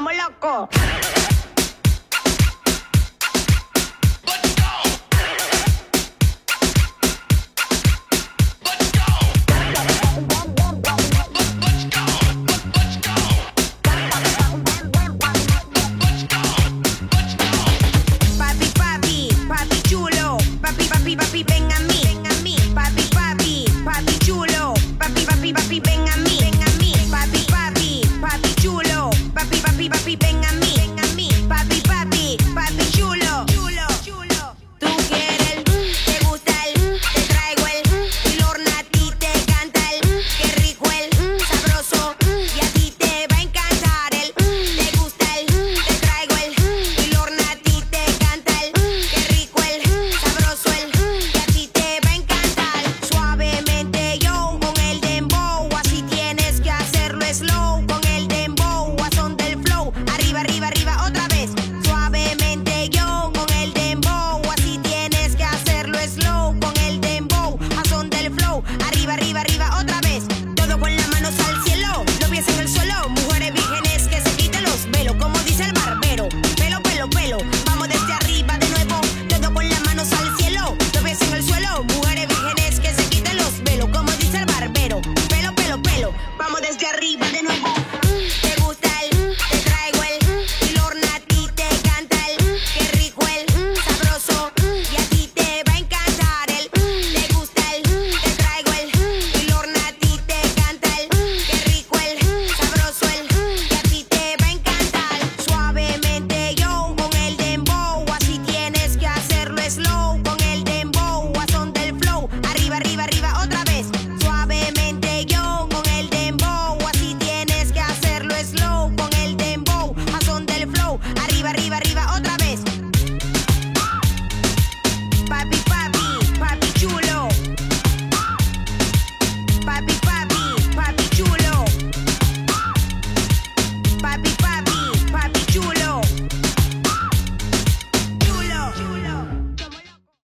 loco. baby, baby. arriba, arriba, otra vez. Suavemente yo con el dembow. Así tienes que hacerlo slow con el dembow. A son del flow. Arriba, arriba, arriba, otra vez. Todo con las manos al cielo. Lo pies en el suelo. Mujeres vírgenes que se quiten los velos. Como dice el barbero. Pelo, pelo, pelo. Vamos desde arriba de nuevo. Todo con las manos al cielo. Lo pies en el suelo. Mujeres vírgenes que se quiten los velos. Como dice el barbero. Pelo, pelo, pelo. Vamos desde arriba de nuevo.